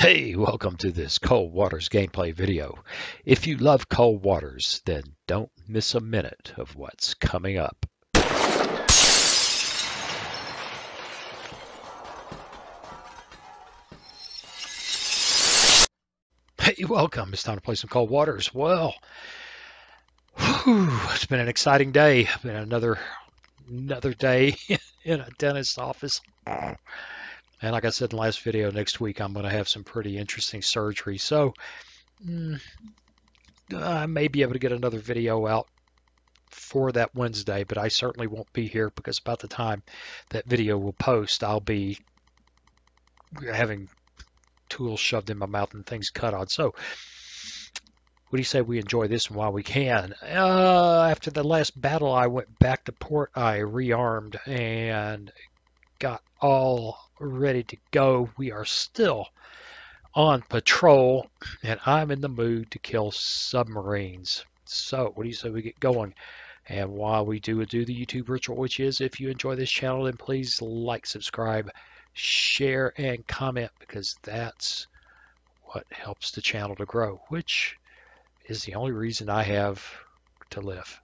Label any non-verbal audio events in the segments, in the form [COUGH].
Hey, welcome to this Cold Waters gameplay video. If you love Cold Waters, then don't miss a minute of what's coming up. Hey, welcome. It's time to play some Cold Waters. Well, whew, it's been an exciting day. Been another another day [LAUGHS] in a dentist's office. And like I said in the last video, next week I'm going to have some pretty interesting surgery. So mm, I may be able to get another video out for that Wednesday, but I certainly won't be here because about the time that video will post, I'll be having tools shoved in my mouth and things cut on. So, what do you say we enjoy this one while we can? Uh, after the last battle, I went back to port. I rearmed and got all ready to go. We are still on patrol, and I'm in the mood to kill submarines. So, what do you say we get going? And while we do do the YouTube ritual, which is if you enjoy this channel, then please like, subscribe, share, and comment because that's what helps the channel to grow, which is the only reason I have to live.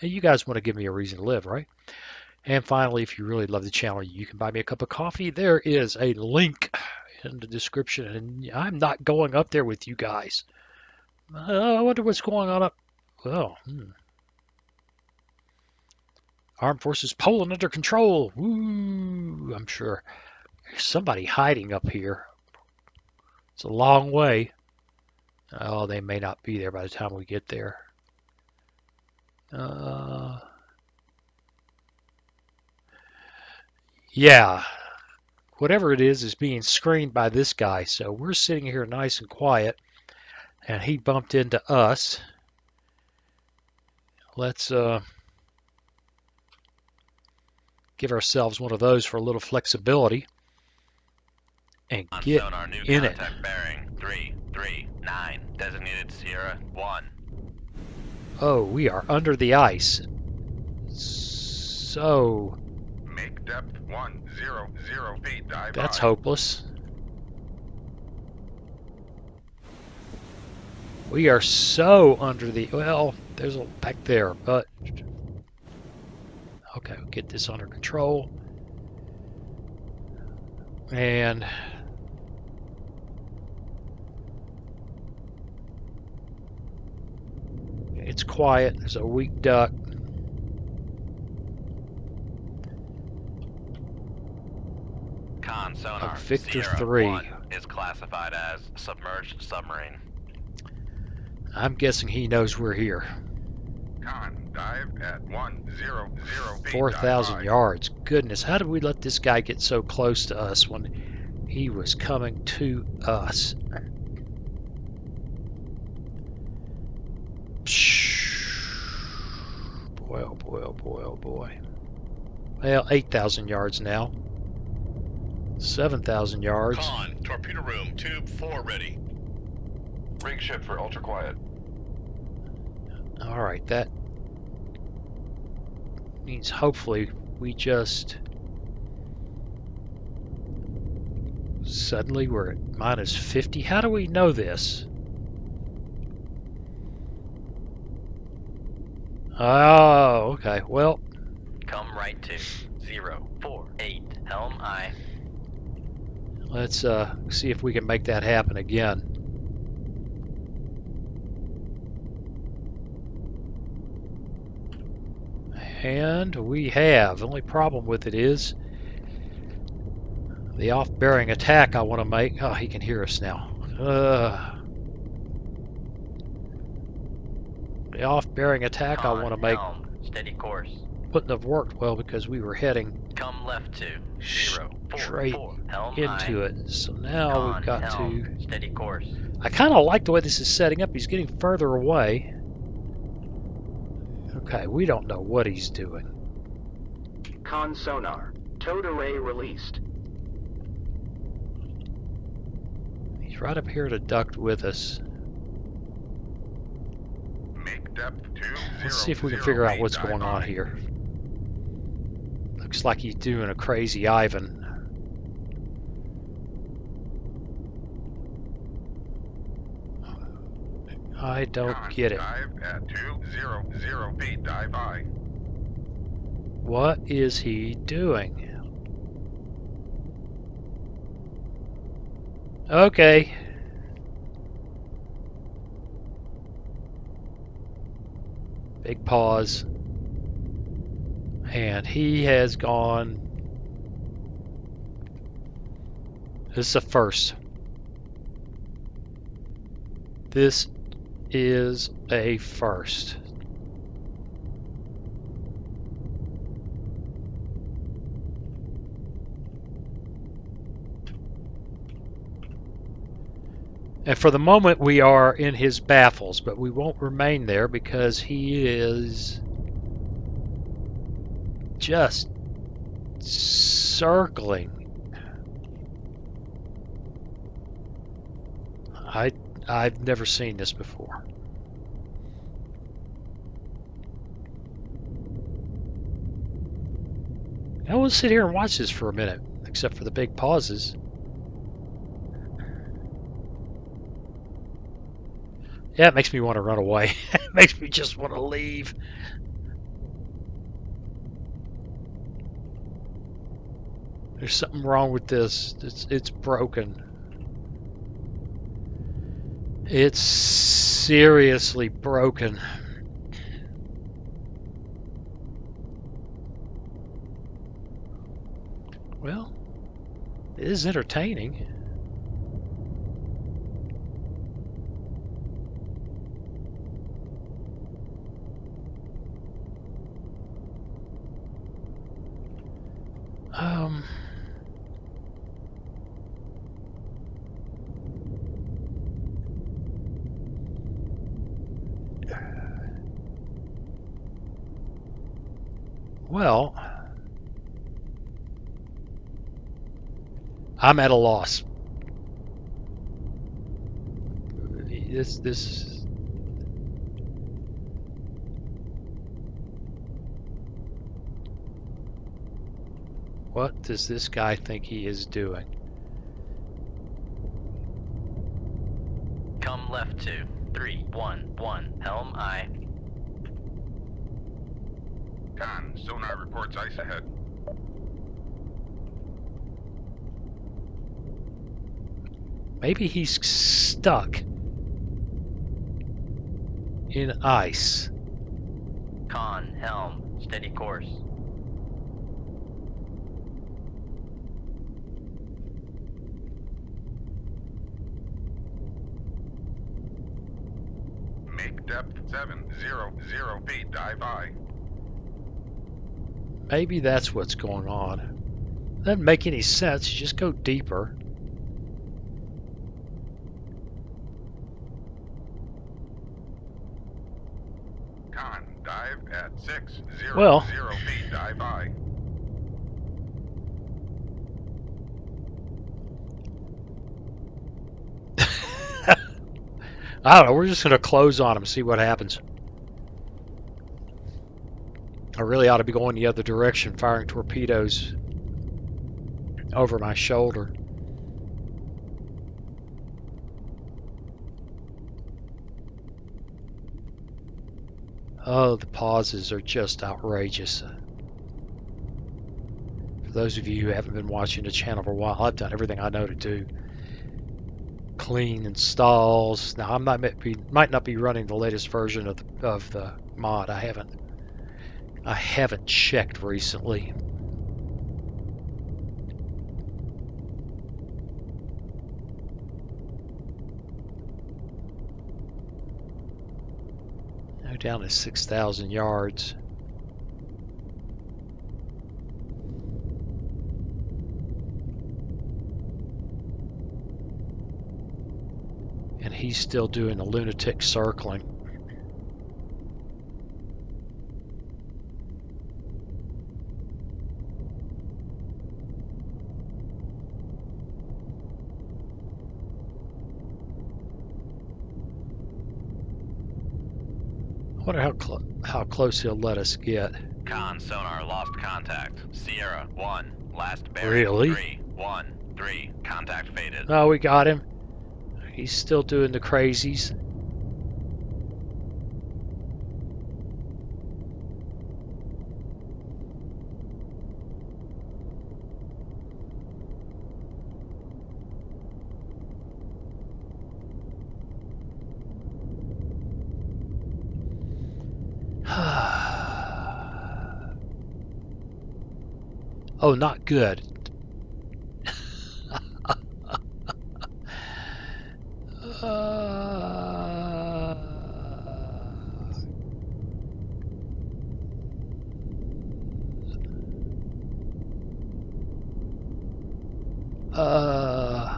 And you guys want to give me a reason to live, right? And finally, if you really love the channel, you can buy me a cup of coffee. There is a link in the description, and I'm not going up there with you guys. Uh, I wonder what's going on up. Well, hmm. Armed Forces Poland under control. Woo! I'm sure there's somebody hiding up here. It's a long way. Oh, they may not be there by the time we get there. Uh, yeah, whatever it is is being screened by this guy. So we're sitting here nice and quiet, and he bumped into us. Let's uh, give ourselves one of those for a little flexibility and On get sonar, new in it. bearing three three nine designated Sierra one. Oh, we are under the ice. So depth one zero zero feet. Dive that's by. hopeless. We are so under the well. There's a back there, but okay, we'll get this under control. And it's quiet. There's a weak duck. Con sonar Victor Sierra three. one is classified as submerged submarine. I'm guessing he knows we're here. Con dive at one zero zero feet. Four dive thousand by. yards. Goodness, how did we let this guy get so close to us when he was coming to us? Boy, oh boy, oh boy, oh boy. Well, 8,000 yards now. 7,000 yards. Con, torpedo room, tube 4 ready. Rig ship for ultra quiet. All right, that means hopefully we just suddenly we're at minus 50. How do we know this? Oh, okay. Well, Come right to zero four eight helm I. let's uh, see if we can make that happen again. And we have. The only problem with it is the off-bearing attack I want to make. Oh, he can hear us now. Uh, the off-bearing attack I want to make steady course. Wouldn't have worked well because we were heading Come left to zero four straight four helm into I. it. So now Con, we've got helm, to. steady course. I kind of like the way this is setting up. He's getting further away. Okay, we don't know what he's doing. Con sonar. Towed array released. He's right up here to duct with us. Make depth two zero Let's see if we can figure out what's going on here. Looks like he's doing a crazy Ivan. I don't Con, get it. What is he doing? Okay. Big pause. And he has gone. This is a first. This is a first. And for the moment, we are in his baffles, but we won't remain there because he is just circling. I I've never seen this before. I will sit here and watch this for a minute, except for the big pauses. Yeah, it makes me want to run away. [LAUGHS] it makes me just want to leave. There's something wrong with this. It's it's broken. It's seriously broken. Well, it is entertaining. Um. Well, I'm at a loss. This this What does this guy think he is doing? Come left to 311 Helm I. Con, sonar reports ice ahead. Maybe he's stuck in ice. Con Helm. Steady course. Make depth 700 feet. Dive I. Maybe that's what's going on. Doesn't make any sense. You just go deeper. Con, dive at 600 Well. feet. Dive I. I don't know. We're just going to close on him, see what happens. I really ought to be going the other direction, firing torpedoes over my shoulder. Oh, the pauses are just outrageous. For those of you who haven't been watching the channel for a while, I've done everything I know to do. Clean installs. Now, I might not be, might not be running the latest version of the, of the mod. I haven't I haven't checked recently. Down to 6,000 yards. And he's still doing the lunatic circling. Wonder how cl how close he'll let us get. Con sonar lost contact. Sierra 1. Last bearing. Really? 3 1 3. Contact faded. Oh, we got him. He's still doing the crazies. Oh, not good. Uh, uh,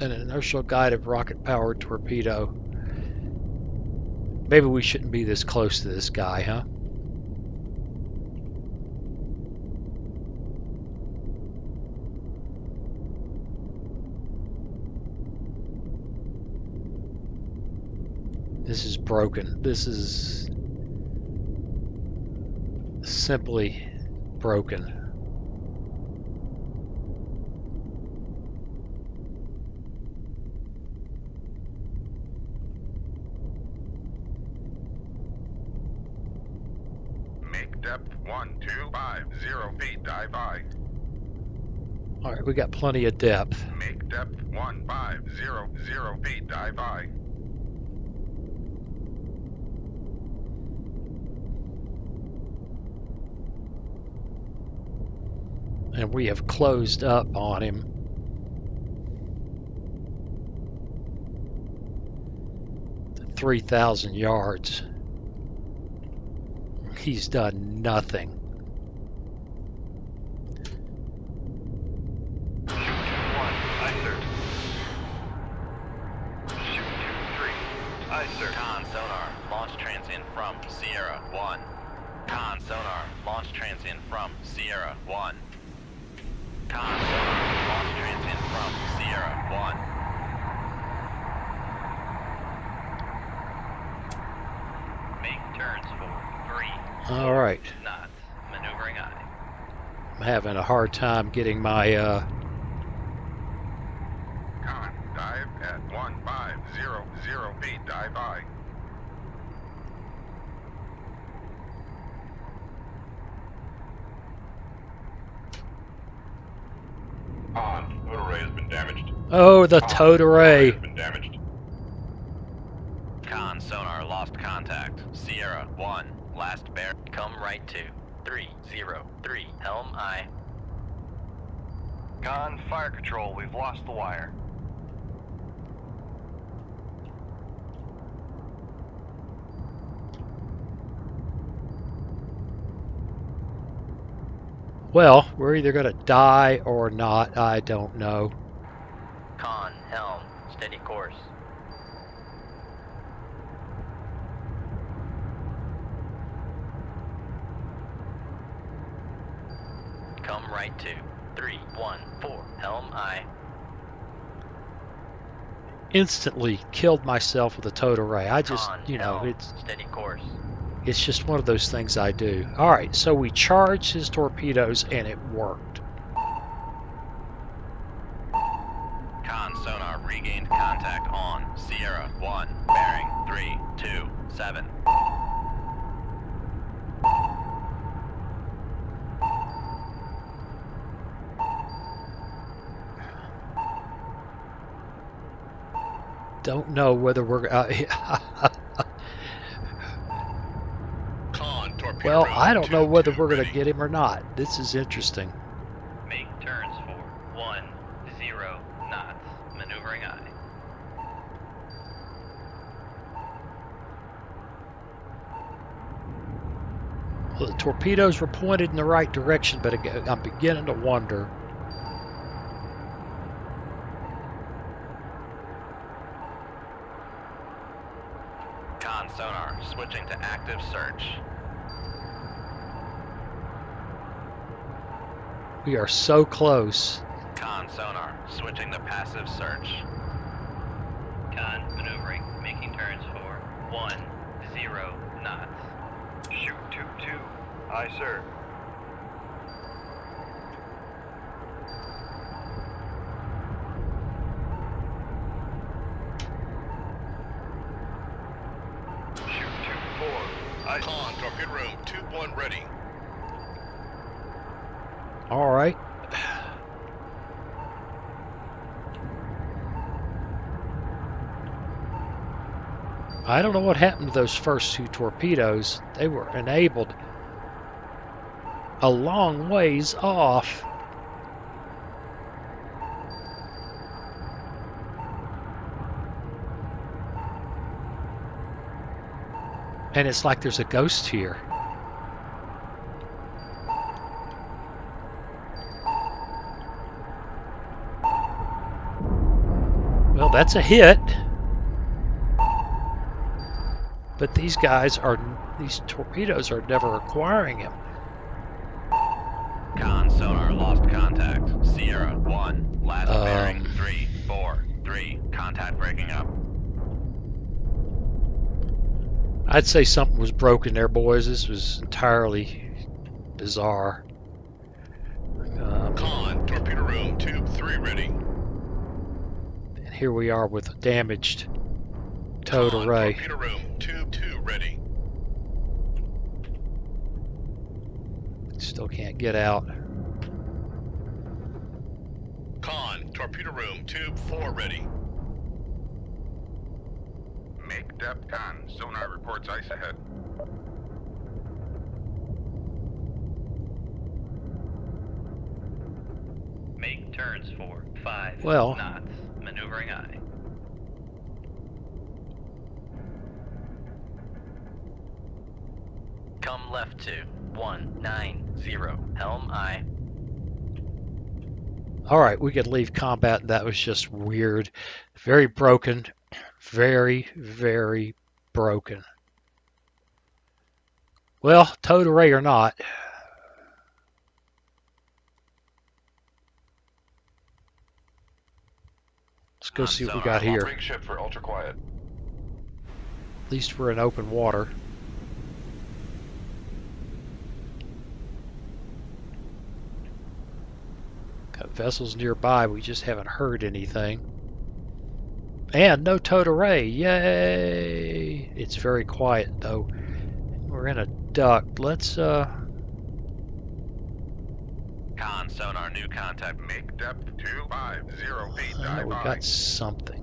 an inertial guided rocket powered torpedo. Maybe we shouldn't be this close to this guy, huh? This is broken. This is simply broken. Make depth 125 feet. Dive I. All right, we got plenty of depth. Make depth 1500 feet. Dive I. and we have closed up on him. Three thousand yards. He's done nothing. Shoot two one. Aye, sir. Shoot two three. Aye, sir. Con sonar, launch transient from Sierra 1. Con sonar, launch transient from Sierra 1. Con sonar, launch transient from Sierra 1. Make turns for 3 All right, knots. Maneuvering I. I'm having a hard time getting my uh, Con. Dive at 1500 feet. Dive I. On. Motor array has been damaged. oh the On. towed array. has been damaged. Con sonar lost contact. Sierra 1. Last bear. Come right to 303. Helm I. Con fire control. We've lost the wire. Well, we're either gonna die or not. I don't know. Two, three, one, four. Helm I. Instantly killed myself with a total ray. I just, On you know, helm. it's steady course. It's just one of those things I do. All right, so we charged his torpedoes and it worked. Con sonar regained contact on Sierra 1, bearing 327. Don't know whether we're. Uh, [LAUGHS] Con. Well, I don't know whether two, we're going to get him or not. This is interesting. Make turns for 1, 0 knots. Maneuvering I. Well, the torpedoes were pointed in the right direction, but I'm beginning to wonder. Con sonar switching to active search. We are so close. Con sonar switching to passive search. Con maneuvering, making turns for 1, 0 knots. Shoot two two. Aye, sir. Shoot two four. Aye. Con. Torpedo room. Tube 1 ready. All right. I don't know what happened to those first two torpedoes. They were enabled. a long ways off. And it's like there's a ghost here. That's a hit. But these guys are, these torpedoes are never acquiring him. Con sonar lost contact. Sierra 1. Last Um. bearing 3, 4, 3. Contact breaking up. I'd say something was broken there, boys. This was entirely bizarre. Um, Con, torpedo room, tube 3 ready. And here we are with a damaged towed Con, array. torpedo room, tube 2 ready. Still can't get out. Con, torpedo room, tube 4 ready. Make depth con. Sonar reports ice ahead. Make turns for 5 Well- knots. Maneuvering eye. Come left to 190. Helm eye. All right, we could leave combat. That was just weird. Very broken. Very, very broken. Well, towed array or not. Let's go see what we got here. Ship for ultra quiet. At least we're in open water. Got vessels nearby, we just haven't heard anything. And no towed array, yay! It's very quiet though. We're in a duct. Let's uh sonar new contact. Make depth 250 feet. Dive we got something.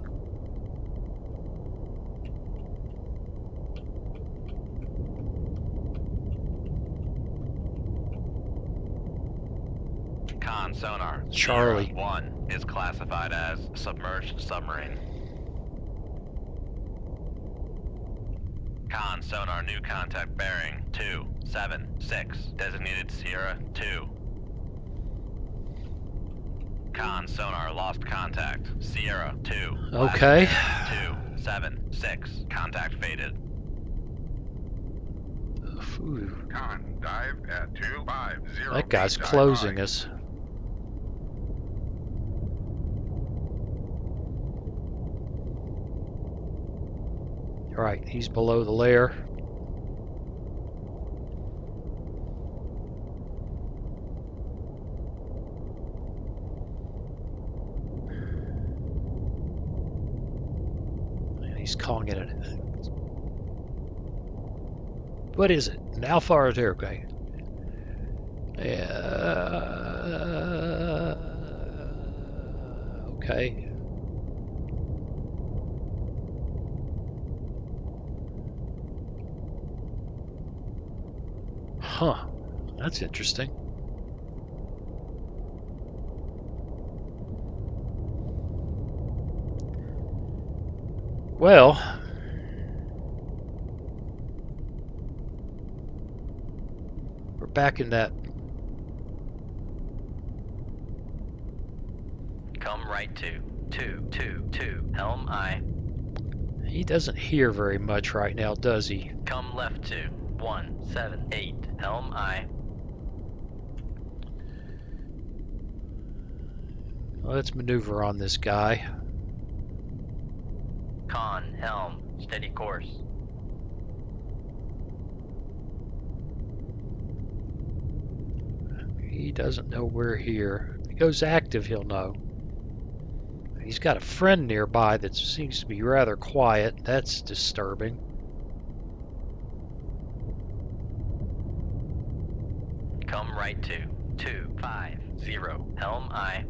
Con sonar. Charlie. Sierra 1 is classified as submerged submarine. Con sonar new contact bearing 276 designated Sierra 2. Con sonar lost contact Sierra 2. last Okay. bearing 276 contact faded. Ooh, Con. Dive at 250 that guy's closing by. us. All right, he's below the layer. And he's calling it a. What is it? An alpha or a? Okay. Uh, okay. Huh. That's interesting. Well, we're back in that Come right to 222 Helm I. He doesn't hear very much right now, does he? Come left to 178 Helm I. Let's maneuver on this guy. Con helm steady course. He doesn't know we're here. If he goes active, he'll know. He's got a friend nearby that seems to be rather quiet. That's disturbing. Come right to 250 Helm eye.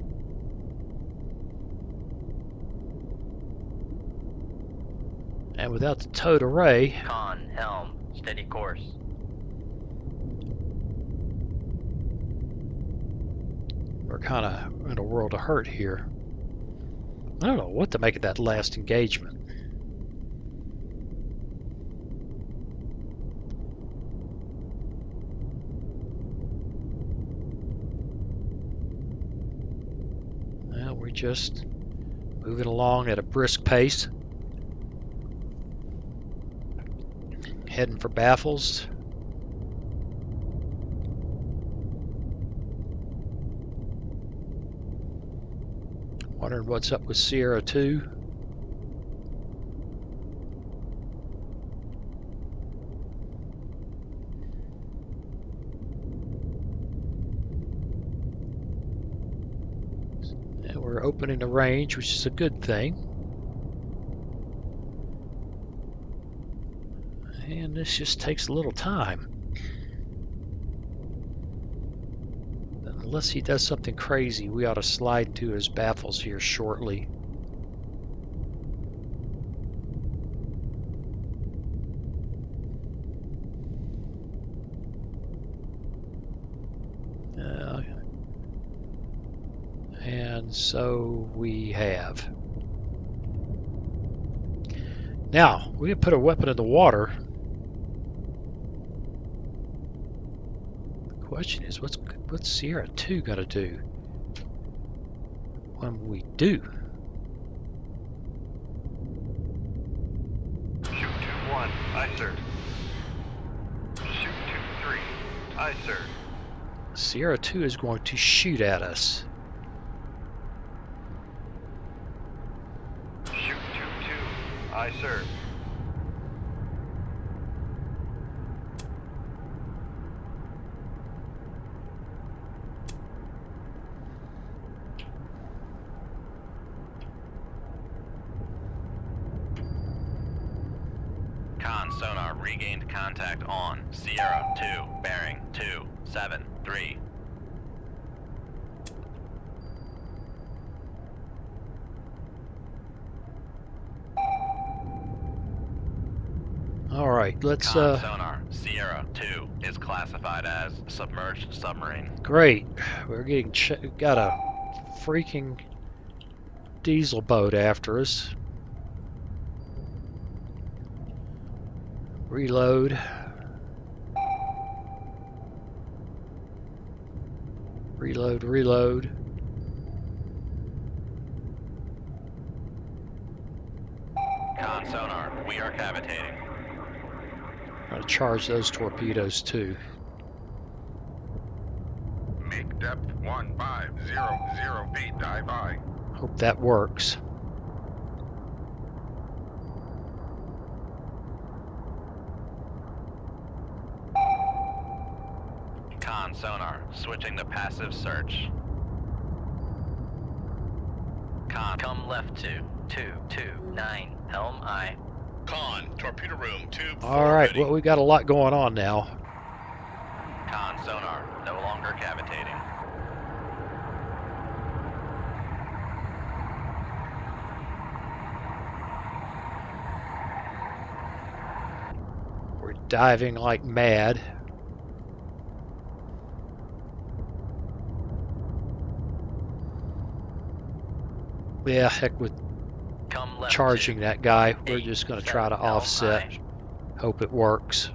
And without the towed array, helm steady course. kind of in a world of hurt here. I don't know what to make of that last engagement. Well, we're just moving along at a brisk pace. Heading for baffles. Wondering what's up with Sierra 2. And we're opening the range, which is a good thing. And this just takes a little time. Unless he does something crazy, we ought to slide into his baffles here shortly. Uh, and so we have. Now, we can put a weapon in the water. Question is, what's what's Sierra 2 got to do when we do? Shoot 2-1. Aye, sir. Shoot 2-3. Aye, sir. Sierra 2 is going to shoot at us. Shoot 2-2. Aye, sir. Con sonar regained contact on Sierra 2, bearing 273. All right, let's uh sonar Sierra 2 is classified as submerged submarine. great. We're getting ch- got a freaking diesel boat after us. Reload. Reload, reload. Con sonar, we are cavitating. Gotta charge those torpedoes too. Make depth 1500 feet. Dive I. Hope that works. Con sonar, switching to passive search. Con, come left to 229, helm I. Con, torpedo room, tube All right, ready. well we got a lot going on now. Con sonar, no longer cavitating. We're diving like mad. Yeah, heck with charging that guy. We're just going to try to offset. Hope it works.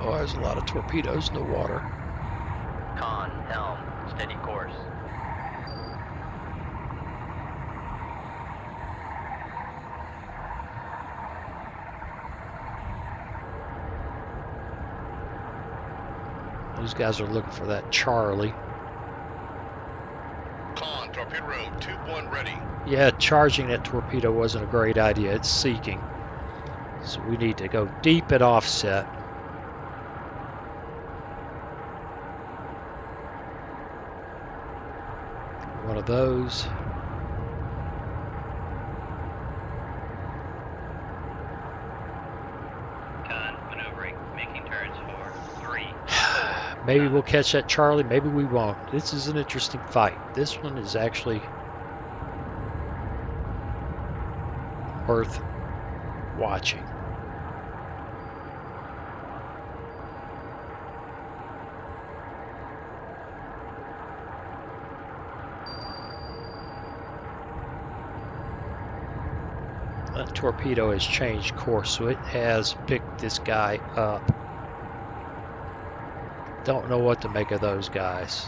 Oh, there's a lot of torpedoes in the water. Con, helm, steady course. Those guys are looking for that Charlie. Con, torpedo room, tube one ready. Yeah, charging that torpedo wasn't a great idea. It's seeking. So we need to go deep at offset. One of those. Maybe we'll catch that Charlie, maybe we won't. This is an interesting fight. This one is actually worth watching. That torpedo has changed course, so it has picked this guy up. Don't know what to make of those guys.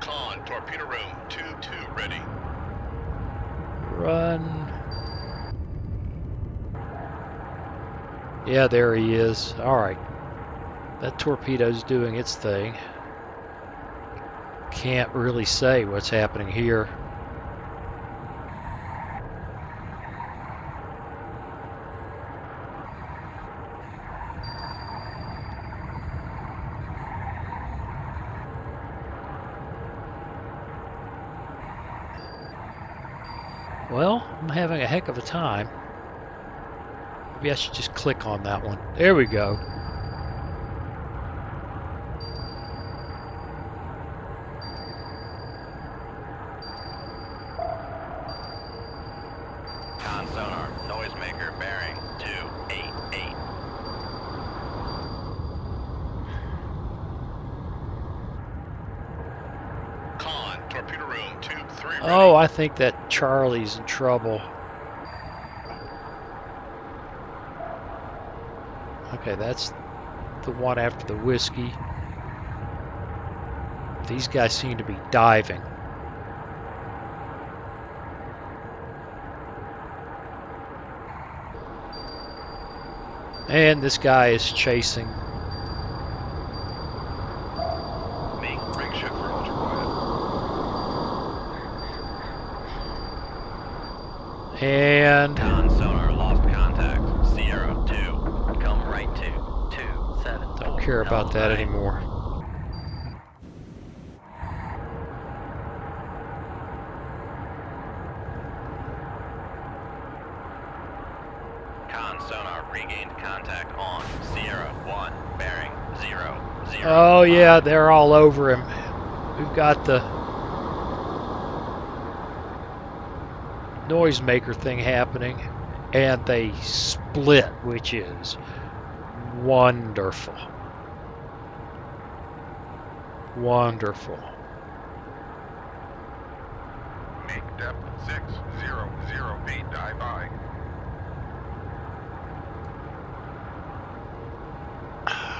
Con, torpedo room, tube 2 ready. Run. Yeah, there he is. Alright. That torpedo's doing its thing. Can't really say what's happening here. Well, I'm having a heck of a time. Maybe I should just click on that one. There we go. Con sonar, noisemaker bearing 288. Con, torpedo room, tube 3 ready. Oh, I think that Charlie's in trouble. Okay, that's the one after the whiskey. These guys seem to be diving. And this guy is chasing. Make rig shift for ultra quiet. And Con sonar lost contact. Sierra 2. Come right to 274. don't care about that anymore. Con sonar regained contact on Sierra 1. Bearing 0. 0. Oh yeah, they're all over him. We've got the noisemaker thing happening, and they split, which is wonderful. Wonderful. Make depth 600 feet. Dive by. [SIGHS]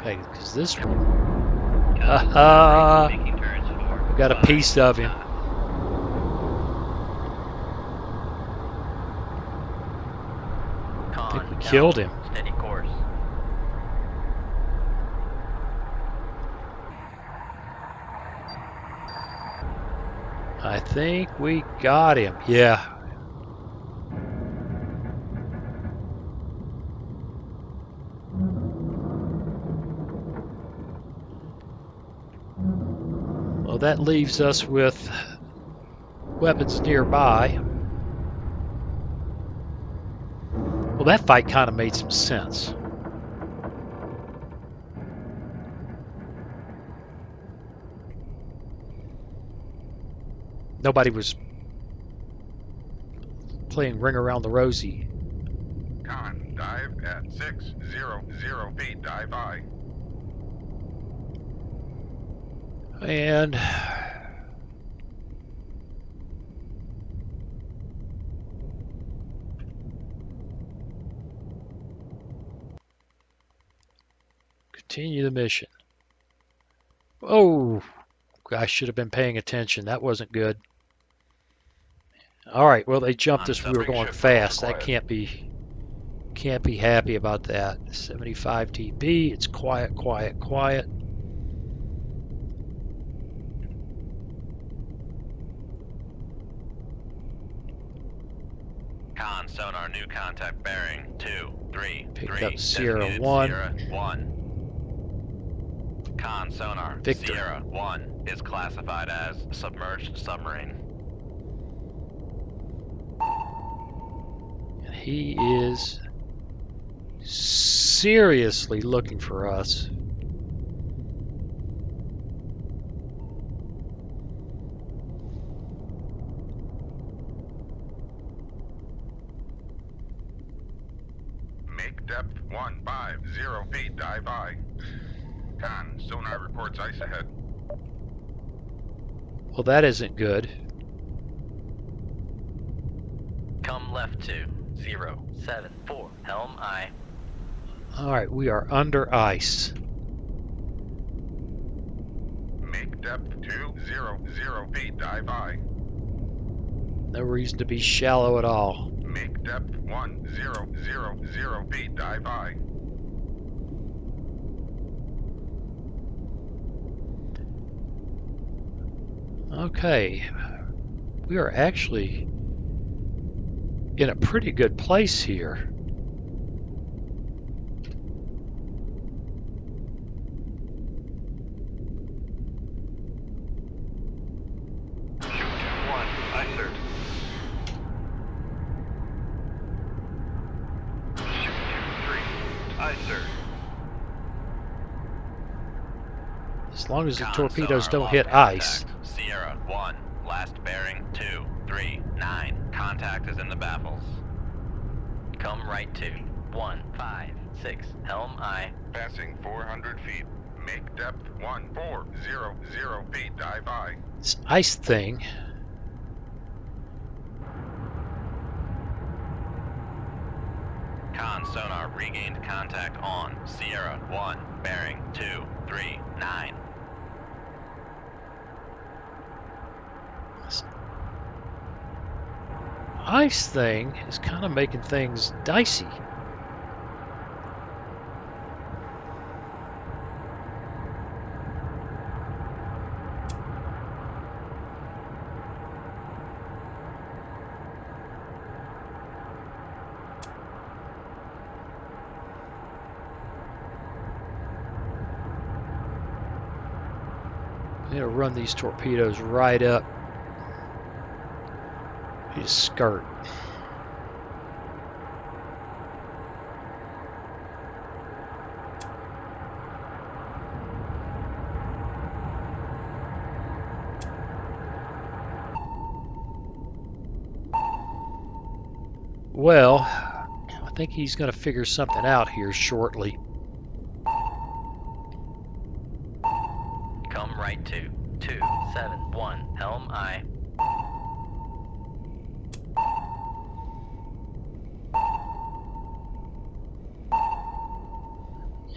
Okay, because this one, haha, [LAUGHS] Making turns for we got a piece of him. Con, think we killed him. Steady course. I think we got him. Yeah. Well, that leaves us with weapons nearby. Well, that fight kind of made some sense. Nobody was playing Ring Around the Rosie. Con, dive at 600 feet. Dive by. And continue the mission. Oh, I should have been paying attention. That wasn't good. All right, well they jumped us. We were going fast. That can't be can't be happy about that. 75 TP. It's quiet, quiet, quiet. Con sonar new contact bearing 2, 3, Picked 3. up Sierra 1. Sierra 1. Recon sonar. Victor. Sierra 1 is classified as submerged submarine. And he is seriously looking for us. Make depth 150 feet, dive by. Con, sonar reports ice ahead. Well, that isn't good. Come left to zero seven four. Helm aye. All right, we are under ice. Make depth 200 feet, dive aye. No reason to be shallow at all. Make depth 1000 feet, dive by. Okay, we are actually in a pretty good place here. Shoot 2-1. Sir. Shoot 2-3. Sir. As long as the torpedoes don't hit ice. contact. Sierra 1. Last bearing 2, 3, 9. Contact is in the baffles. Come right to 1, 5, 6. Helm aye. Passing 400 feet. Make depth 1400 feet, dive by. This ice thing. Con sonar regained contact on Sierra 1. Bearing 2, 3, 9. this ice thing is kind of making things dicey. I'm gonna run these torpedoes right up his skirt. Well, I think he's going to figure something out here shortly. Come right to 2, 7, 1. Helm aye.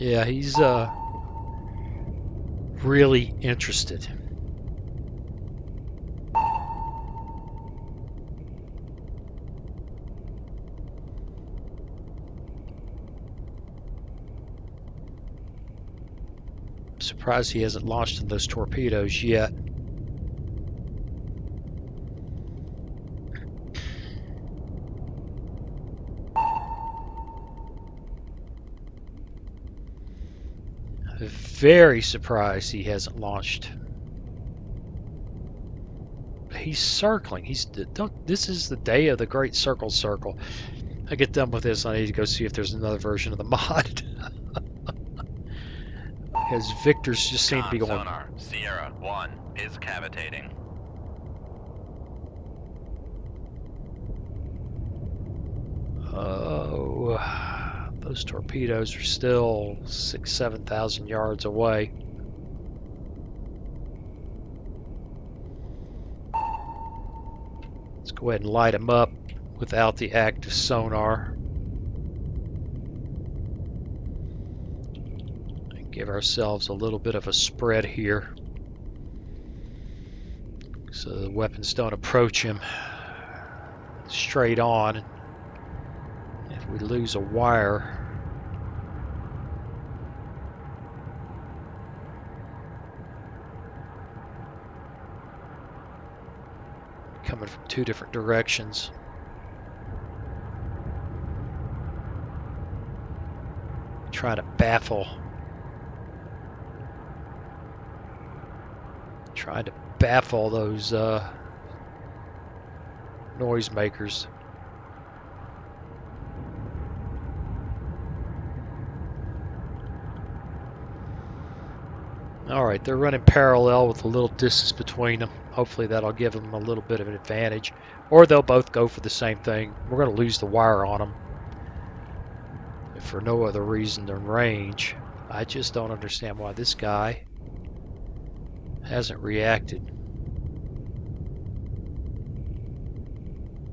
Yeah, he's uh really interested. Surprised he hasn't launched those torpedoes yet. Very surprised he hasn't launched. He's circling. He's. This is the day of the Great Circle Circle. I get done with this. I need to go see if there's another version of the [LAUGHS] mod. Because Victor's just seem to be going. sonar. Sierra 1 is cavitating. Oh, those torpedoes are still six, seven thousand yards away. Let's go ahead and light them up without the active sonar. And give ourselves a little bit of a spread here. So the weapons don't approach him straight on. If we lose a wire, coming from two different directions. Try to baffle. Trying to baffle those uh, noisemakers. Alright, they're running parallel with a little distance between them. Hopefully that'll give them a little bit of an advantage. Or they'll both go for the same thing. We're going to lose the wire on them. for no other reason than range. I just don't understand why this guy hasn't reacted.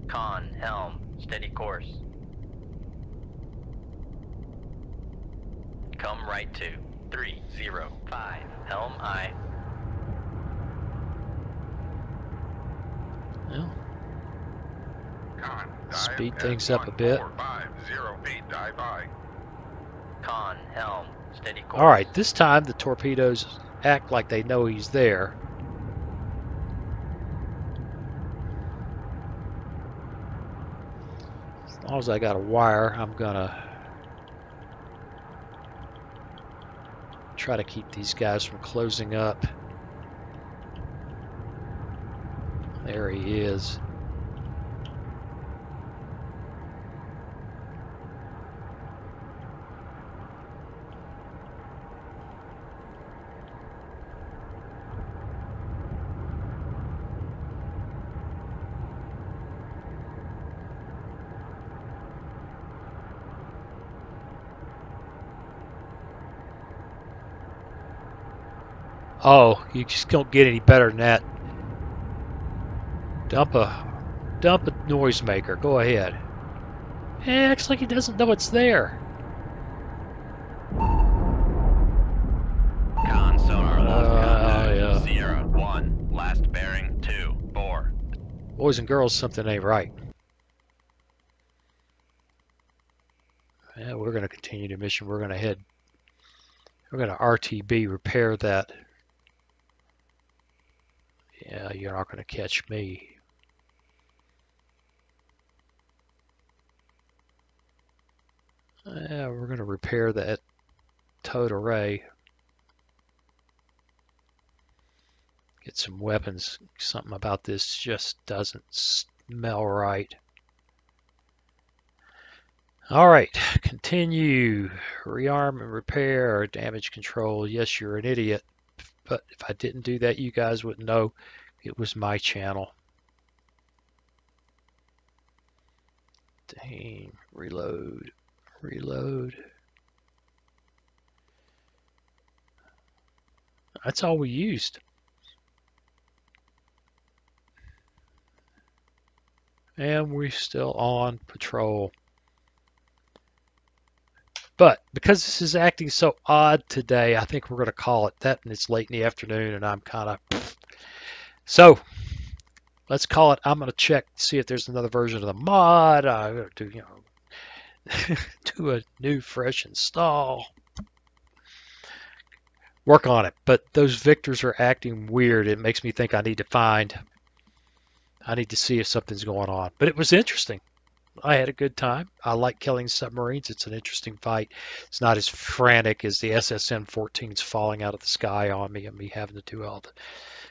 Con, helm, steady course. Come right to 305. Helm aye. Well, Con, Speed things up a bit. 1450 feet, dive aye. Con, helm, steady course. all right, this time the torpedoes act like they know he's there. As long as I got a wire, I'm gonna try to keep these guys from closing up. There he is. Oh, you just don't get any better than that. Dump a dump a noisemaker. Go ahead. Eh, acts like he doesn't know it's there. Con, sonar, lost Uh, yeah. Sierra 1. Last bearing 2. 4. Boys and girls, something ain't right. Yeah, we're going to continue the mission. We're going to head. We're going to RTB repair that. Yeah, you're not going to catch me. We're going to repair that towed array. Get some weapons. Something about this just doesn't smell right. All right, continue. Rearm and repair damage control. Yes, you're an idiot. But if I didn't do that, you guys wouldn't know it was my channel. Dang, reload, reload. That's all we used. And we're still on patrol. But because this is acting so odd today, I think we're going to call it that. And it's late in the afternoon, and I'm kind of. So let's call it. I'm going to check see if there's another version of the mod. I'm going to do you know [LAUGHS] do a new fresh install. Work on it. But those victors are acting weird. It makes me think I need to find. I need to see if something's going on. But it was interesting. I had a good time. I like killing submarines. It's an interesting fight. It's not as frantic as the SSN 14s falling out of the sky on me and me having to do all the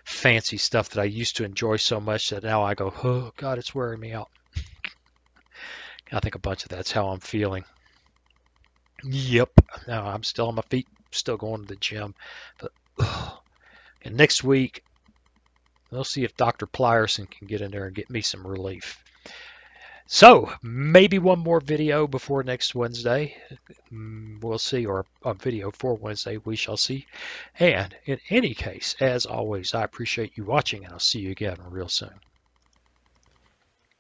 fancy stuff that I used to enjoy so much that now I go, oh, God, it's wearing me out. I think a bunch of that's how I'm feeling. Yep. Now I'm still on my feet, still going to the gym. But, ugh. and next week, we'll see if Dr. Plyerson can get in there and get me some relief. So, maybe one more video before next Wednesday. Mm, We'll see, or a video for Wednesday, we shall see. And in any case, as always, I appreciate you watching, and I'll see you again real soon.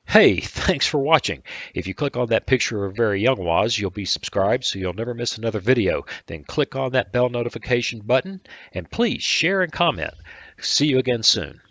Hey, [LAUGHS] thanks for watching. If you click on that picture of very young Waz, you'll be subscribed so you'll never miss another video. Then click on that bell notification button, and please share and comment. See you again soon.